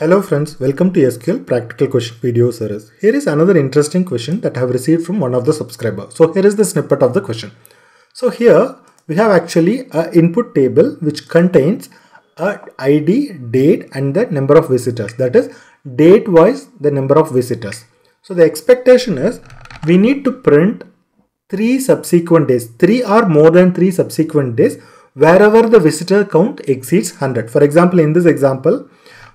Hello friends, welcome to SQL practical question video series. Here is another interesting question that I have received from one of the subscribers. So here is the snippet of the question. So here we have actually a input table which contains a ID, date and the number of visitors. That is date wise the number of visitors. So the expectation is we need to print three subsequent days, three or more than three subsequent days wherever the visitor count exceeds 100. For example, in this example,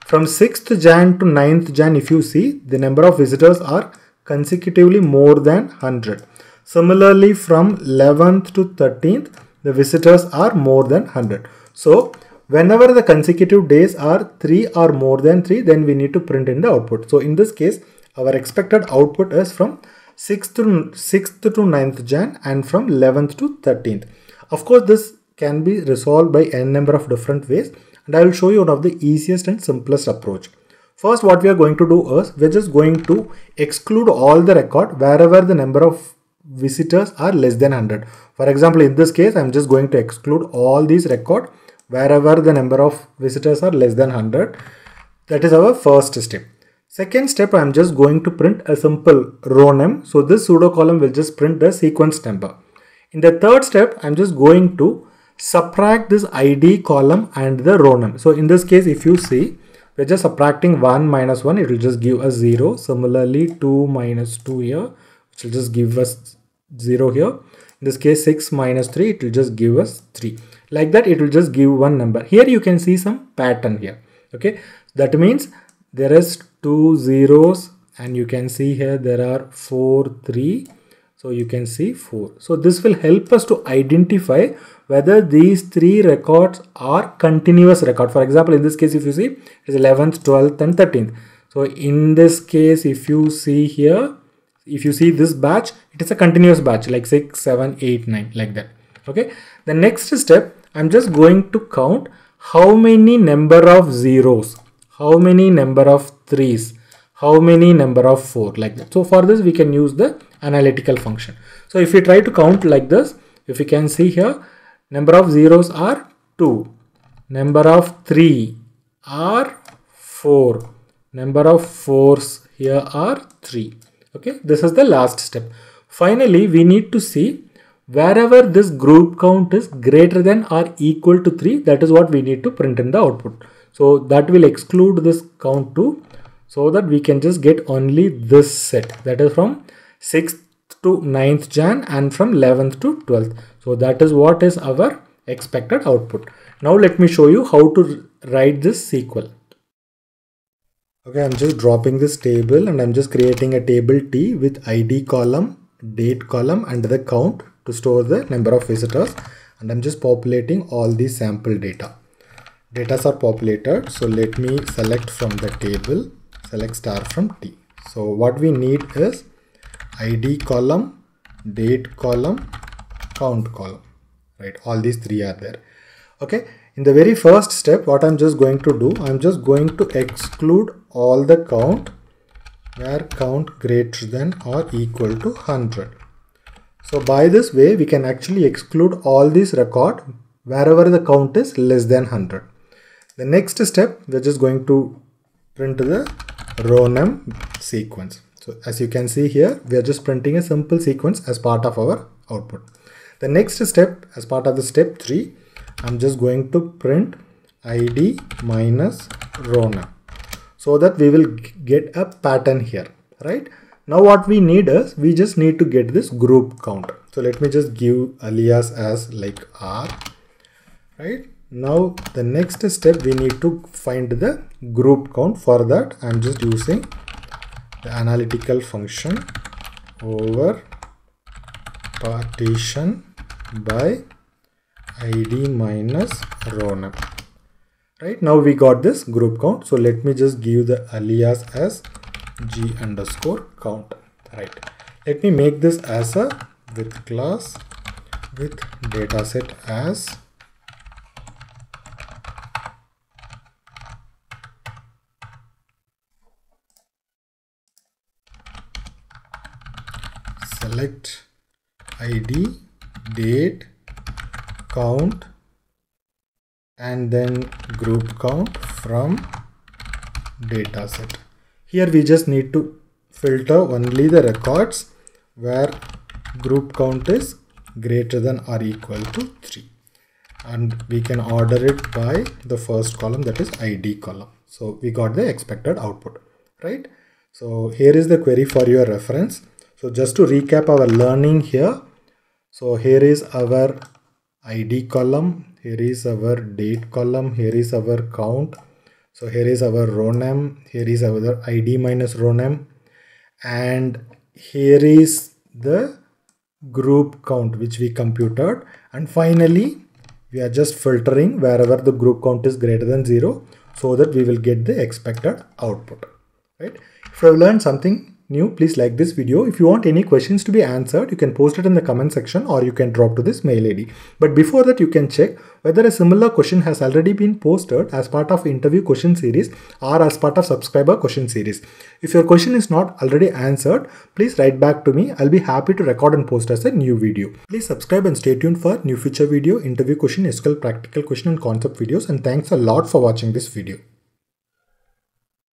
from 6th Jan to 9th Jan, if you see, the number of visitors are consecutively more than 100. Similarly, from 11th to 13th, the visitors are more than 100. So, whenever the consecutive days are 3 or more than 3, then we need to print in the output. So, in this case, our expected output is from 6th to 6th to 9th Jan and from 11th to 13th. Of course, this can be resolved by n number of different ways and I will show you one of the easiest and simplest approach. First what we are going to do is we're just going to exclude all the record wherever the number of visitors are less than 100. For example in this case I'm just going to exclude all these record wherever the number of visitors are less than 100. That is our first step. Second step I'm just going to print a simple ROWNUM. So this pseudo column will just print the sequence number. In the third step I'm just going to subtract this id column and the ROWNUM so in this case if you see we're just subtracting 1 minus 1 it will just give us 0 similarly 2 minus 2 here which will just give us 0 here. In this case 6 minus 3 it will just give us 3 like that it will just give one number. Here you can see some pattern here okay? That means there is two zeros and you can see here there are four three so you can see 4. So this will help us to identify whether these three records are continuous record. For example, in this case, if you see, it's 11th, 12th and 13th. So in this case, if you see here, if you see this batch, it is a continuous batch like 6, 7, 8, 9 like that. Okay. The next step, I'm just going to count how many number of zeros, how many number of threes, how many number of 4 like that. So for this we can use the analytical function. So if we try to count like this, if you can see here, number of zeros are 2, number of 3 are 4, number of 4s here are 3. Okay, this is the last step. Finally, we need to see wherever this group count is greater than or equal to 3, that is what we need to print in the output. So that will exclude this count to so that we can just get only this set that is from 6th to 9th Jan and from 11th to 12th. So that is what is our expected output. Now let me show you how to write this SQL. Okay, I'm just dropping this table and I'm just creating a table T with ID column, date column and the count to store the number of visitors and I'm just populating all the sample data. Data are populated so let me select from the table select star from T. So what we need is ID column, date column, count column, right? All these three are there. Okay. In the very first step, what I'm just going to do, I'm just going to exclude all the count where count greater than or equal to 100. So by this way, we can actually exclude all these record wherever the count is less than 100. The next step, we're just going to print the ROWNUM sequence. So as you can see here, we are just printing a simple sequence as part of our output. The next step as part of the step 3, I'm just going to print id minus ROWNUM so that we will get a pattern here, right? Now what we need is, we just need to get this group count. So let me just give alias as like r, right? Now the next step we need to find the group count. For that I'm just using the analytical function over partition by id minus ROWNUM. Right now we got this group count. So let me just give the alias as g underscore count. Right. Let me make this as a with clause with dataset as select id date count and then group count from data set. Here we just need to filter only the records where group count is greater than or equal to 3 and we can order it by the first column that is id column. So we got the expected output right? So here is the query for your reference so just to recap our learning here. So here is our id column. Here is our date column. Here is our count. So here is our ROWNUM. Here is our id minus ROWNUM. And here is the group count which we computed. And finally we are just filtering wherever the group count is greater than 0 so that we will get the expected output right? If you have learned something new, please like this video. If you want any questions to be answered, you can post it in the comment section or you can drop to this mail ID. But before that, you can check whether a similar question has already been posted as part of interview question series or as part of subscriber question series. If your question is not already answered, please write back to me. I'll be happy to record and post as a new video. Please subscribe and stay tuned for new future video, interview question, SQL practical question and concept videos. And thanks a lot for watching this video.